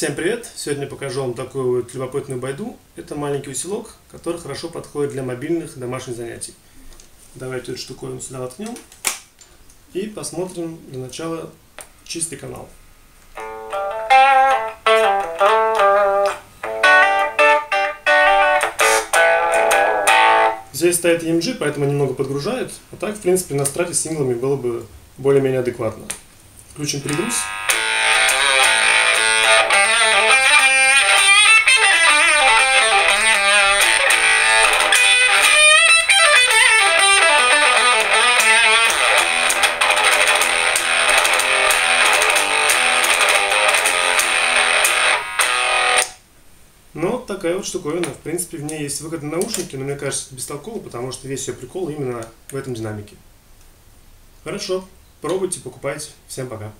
Всем привет! Сегодня покажу вам такую вот любопытную байду. Это маленький усилок, который хорошо подходит для мобильных домашних занятий. Давайте эту штуковину сюда воткнем и посмотрим для начала чистый канал. Здесь стоит EMG, поэтому немного подгружает, а так, в принципе, на страте с синглами было бы более-менее адекватно. Включим перегруз. Такая вот штуковина. В принципе, в ней есть выход на наушники, но мне кажется, это бестолково, потому что весь ее прикол именно в этом динамике. Хорошо, пробуйте, покупайте. Всем пока.